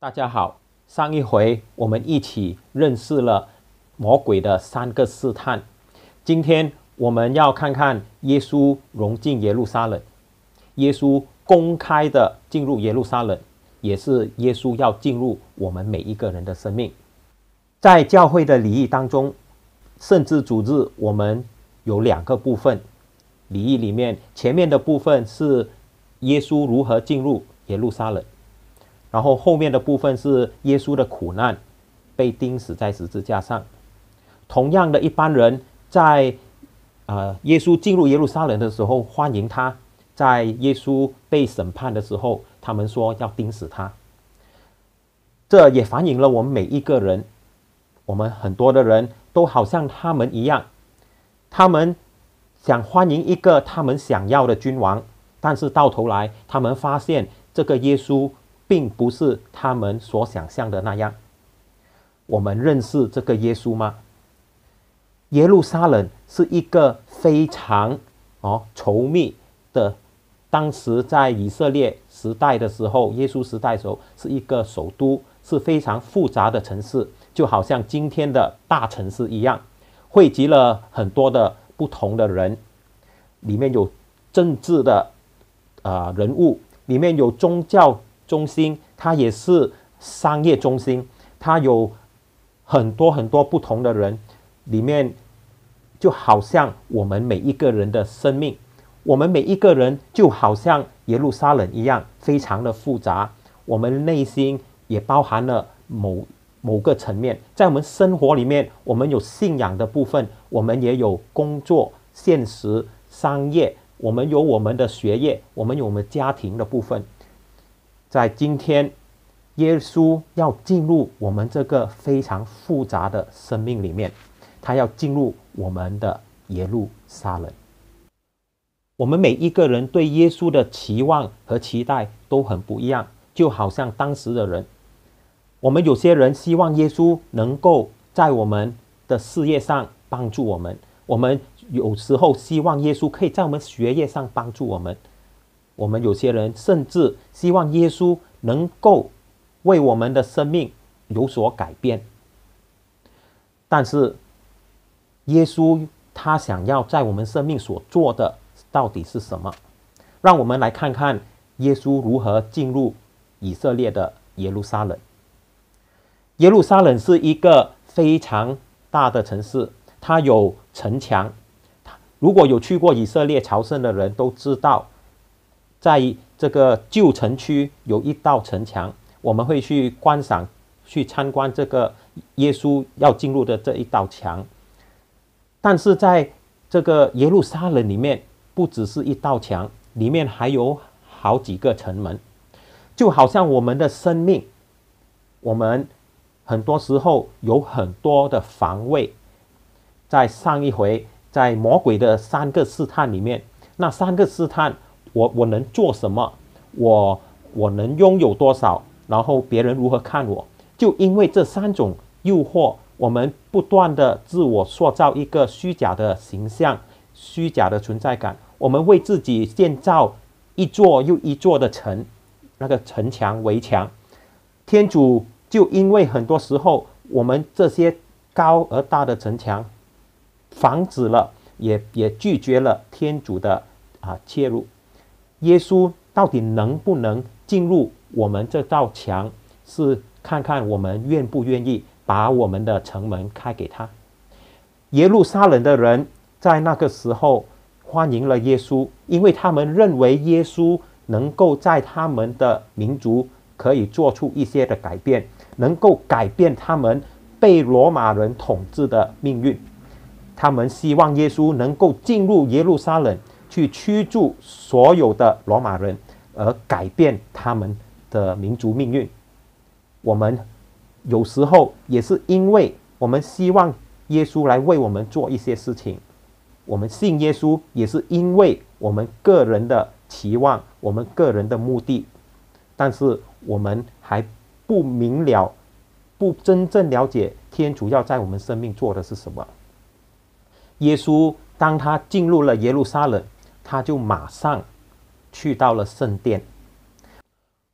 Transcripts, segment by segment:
大家好，上一回我们一起认识了魔鬼的三个试探。今天我们要看看耶稣融进耶路撒冷，耶稣公开的进入耶路撒冷，也是耶稣要进入我们每一个人的生命。在教会的礼仪当中，圣至主日我们有两个部分，礼仪里面前面的部分是耶稣如何进入耶路撒冷。然后后面的部分是耶稣的苦难，被钉死在十字架上。同样的一般人在，呃，耶稣进入耶路撒冷的时候欢迎他；在耶稣被审判的时候，他们说要钉死他。这也反映了我们每一个人，我们很多的人都好像他们一样，他们想欢迎一个他们想要的君王，但是到头来他们发现这个耶稣。并不是他们所想象的那样。我们认识这个耶稣吗？耶路撒冷是一个非常哦稠密的，当时在以色列时代的时候，耶稣时代时候是一个首都，是非常复杂的城市，就好像今天的大城市一样，汇集了很多的不同的人，里面有政治的啊人物，里面有宗教。中心，它也是商业中心，它有很多很多不同的人，里面就好像我们每一个人的生命，我们每一个人就好像耶路撒冷一样，非常的复杂。我们内心也包含了某某个层面，在我们生活里面，我们有信仰的部分，我们也有工作、现实、商业，我们有我们的学业，我们有我们家庭的部分。在今天，耶稣要进入我们这个非常复杂的生命里面，他要进入我们的耶路撒冷。我们每一个人对耶稣的期望和期待都很不一样，就好像当时的人，我们有些人希望耶稣能够在我们的事业上帮助我们，我们有时候希望耶稣可以在我们学业上帮助我们。我们有些人甚至希望耶稣能够为我们的生命有所改变，但是耶稣他想要在我们生命所做的到底是什么？让我们来看看耶稣如何进入以色列的耶路撒冷。耶路撒冷是一个非常大的城市，它有城墙。如果有去过以色列朝圣的人都知道。在这个旧城区有一道城墙，我们会去观赏、去参观这个耶稣要进入的这一道墙。但是在这个耶路撒冷里面，不只是一道墙，里面还有好几个城门，就好像我们的生命，我们很多时候有很多的防卫。在上一回，在魔鬼的三个试探里面，那三个试探。我我能做什么？我我能拥有多少？然后别人如何看我？就因为这三种诱惑，我们不断的自我塑造一个虚假的形象、虚假的存在感。我们为自己建造一座又一座的城，那个城墙、围墙。天主就因为很多时候，我们这些高而大的城墙，防止了，也也拒绝了天主的啊介入。耶稣到底能不能进入我们这道墙？是看看我们愿不愿意把我们的城门开给他。耶路撒冷的人在那个时候欢迎了耶稣，因为他们认为耶稣能够在他们的民族可以做出一些的改变，能够改变他们被罗马人统治的命运。他们希望耶稣能够进入耶路撒冷。去驱逐所有的罗马人，而改变他们的民族命运。我们有时候也是因为我们希望耶稣来为我们做一些事情，我们信耶稣也是因为我们个人的期望，我们个人的目的。但是我们还不明了，不真正了解天主要在我们生命做的是什么。耶稣当他进入了耶路撒冷。他就马上去到了圣殿。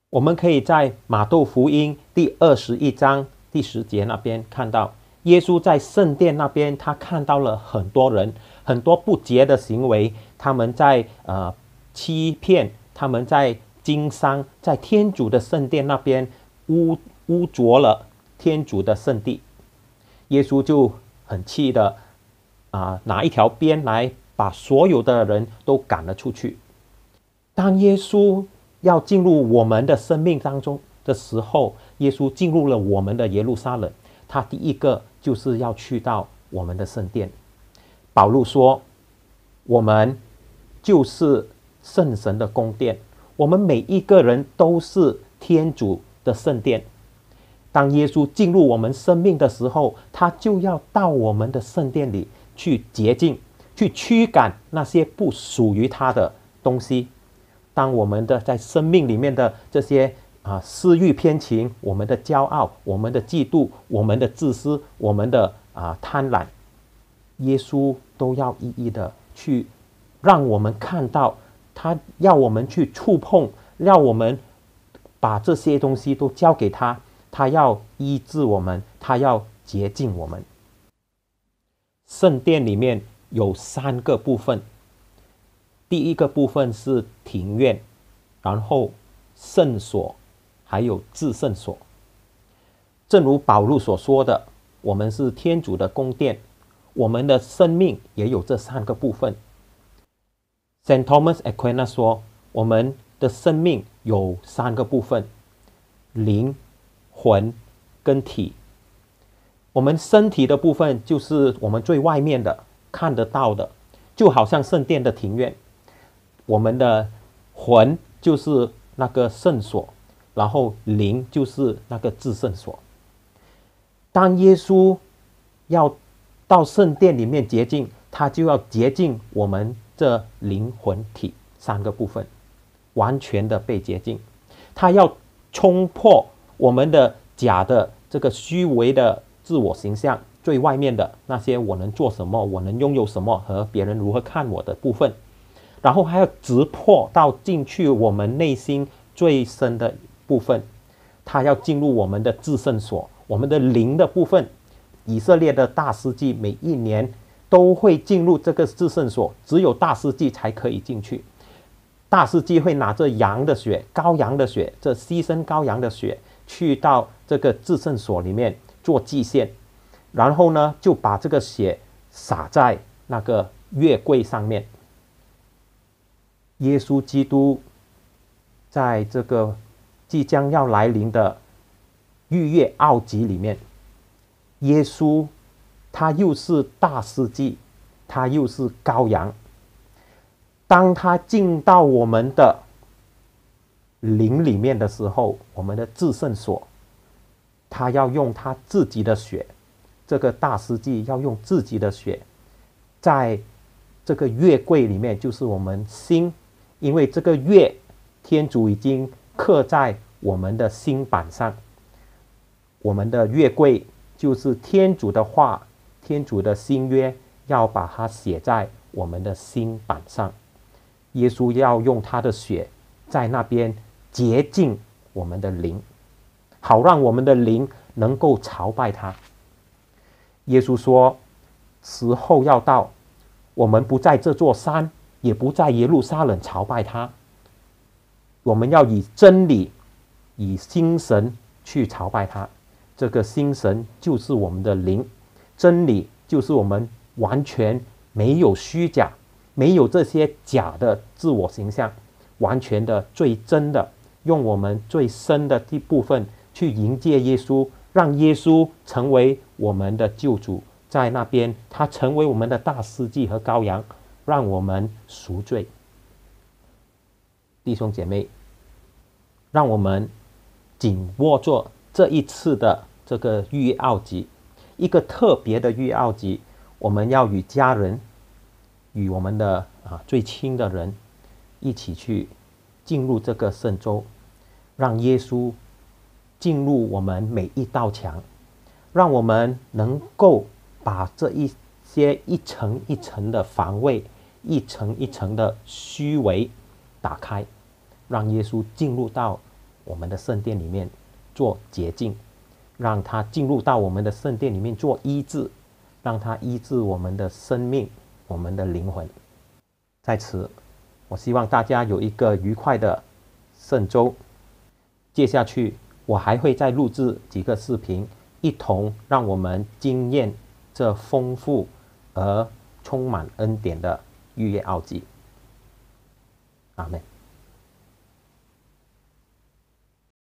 我们可以在马窦福音第二十一章第十节那边看到，耶稣在圣殿那边，他看到了很多人，很多不洁的行为，他们在呃欺骗，他们在经商，在天主的圣殿那边污污浊了天主的圣地。耶稣就很气的啊，拿一条鞭来把所有的人都赶了出去。当耶稣。要进入我们的生命当中的时候，耶稣进入了我们的耶路撒冷。他第一个就是要去到我们的圣殿。保禄说：“我们就是圣神的宫殿，我们每一个人都是天主的圣殿。当耶稣进入我们生命的时候，他就要到我们的圣殿里去洁净，去驱赶那些不属于他的东西。”当我们的在生命里面的这些啊私欲偏情，我们的骄傲，我们的嫉妒，我们的自私，我们的啊贪婪，耶稣都要一一的去让我们看到，他要我们去触碰，让我们把这些东西都交给他，他要医治我们，他要洁净我们。圣殿里面有三个部分。第一个部分是庭院，然后圣所，还有至圣所。正如保禄所说的，我们是天主的宫殿，我们的生命也有这三个部分。Saint Thomas Aquinas 说，我们的生命有三个部分：灵、魂跟体。我们身体的部分就是我们最外面的看得到的，就好像圣殿的庭院。我们的魂就是那个圣所，然后灵就是那个至圣所。当耶稣要到圣殿里面洁净，他就要洁净我们这灵魂体三个部分，完全的被洁净。他要冲破我们的假的这个虚伪的自我形象，最外面的那些我能做什么，我能拥有什么和别人如何看我的部分。然后还要直破到进去我们内心最深的部分，他要进入我们的至圣所，我们的灵的部分。以色列的大司祭每一年都会进入这个至圣所，只有大司祭才可以进去。大司祭会拿着羊的血、羔羊的血，这牺牲羔羊的血，去到这个至圣所里面做祭献，然后呢，就把这个血洒在那个月柜上面。耶稣基督在这个即将要来临的逾越奥吉里面，耶稣他又是大司祭，他又是羔羊。当他进到我们的灵里面的时候，我们的至圣所，他要用他自己的血，这个大司祭要用自己的血，在这个月柜里面，就是我们心。因为这个月，天主已经刻在我们的心板上。我们的月桂就是天主的话，天主的新约，要把它写在我们的心板上。耶稣要用他的血在那边洁净我们的灵，好让我们的灵能够朝拜他。耶稣说：“时候要到，我们不在这座山。”也不在耶路撒冷朝拜他。我们要以真理、以心神去朝拜他。这个心神就是我们的灵，真理就是我们完全没有虚假、没有这些假的自我形象，完全的最真的，用我们最深的一部分去迎接耶稣，让耶稣成为我们的救主，在那边他成为我们的大司祭和羔羊。让我们赎罪，弟兄姐妹，让我们紧握住这一次的这个预奥集，一个特别的预奥集，我们要与家人，与我们的啊最亲的人一起去进入这个圣周，让耶稣进入我们每一道墙，让我们能够把这一些一层一层的防卫。一层一层的虚伪打开，让耶稣进入到我们的圣殿里面做洁净，让他进入到我们的圣殿里面做医治，让他医治我们的生命、我们的灵魂。在此，我希望大家有一个愉快的圣周。接下去，我还会再录制几个视频，一同让我们惊艳这丰富而充满恩典的逾越奥迹。阿门。